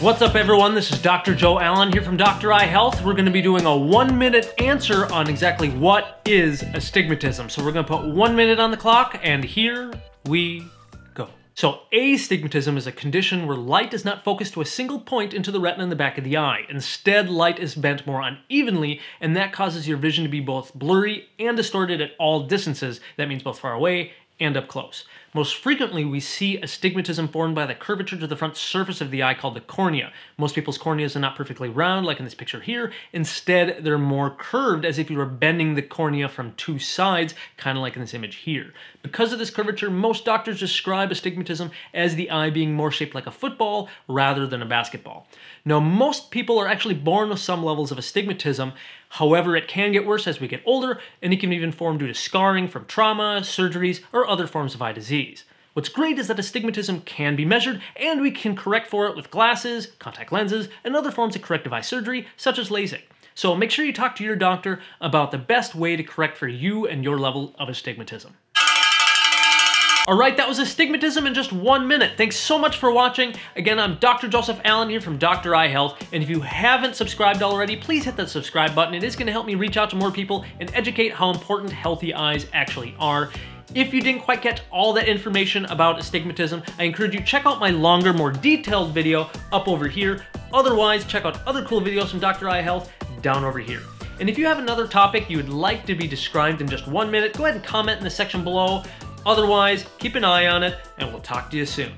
What's up everyone, this is Dr. Joe Allen here from Dr. Eye Health. We're gonna be doing a one minute answer on exactly what is astigmatism. So we're gonna put one minute on the clock and here we go. So astigmatism is a condition where light is not focused to a single point into the retina in the back of the eye. Instead, light is bent more unevenly and that causes your vision to be both blurry and distorted at all distances. That means both far away and up close. Most frequently, we see astigmatism formed by the curvature to the front surface of the eye called the cornea. Most people's corneas are not perfectly round, like in this picture here. Instead, they're more curved, as if you were bending the cornea from two sides, kind of like in this image here. Because of this curvature, most doctors describe astigmatism as the eye being more shaped like a football rather than a basketball. Now, most people are actually born with some levels of astigmatism. However, it can get worse as we get older, and it can even form due to scarring from trauma, surgeries, or other forms of eye disease. What's great is that astigmatism can be measured, and we can correct for it with glasses, contact lenses, and other forms of corrective eye surgery, such as LASIK. So make sure you talk to your doctor about the best way to correct for you and your level of astigmatism. All right, that was astigmatism in just one minute. Thanks so much for watching. Again, I'm Dr. Joseph Allen here from Dr. Eye Health, and if you haven't subscribed already, please hit that subscribe button. It is gonna help me reach out to more people and educate how important healthy eyes actually are. If you didn't quite get all that information about astigmatism, I encourage you check out my longer, more detailed video up over here. Otherwise, check out other cool videos from Dr. Eye Health down over here. And if you have another topic you would like to be described in just one minute, go ahead and comment in the section below. Otherwise, keep an eye on it, and we'll talk to you soon.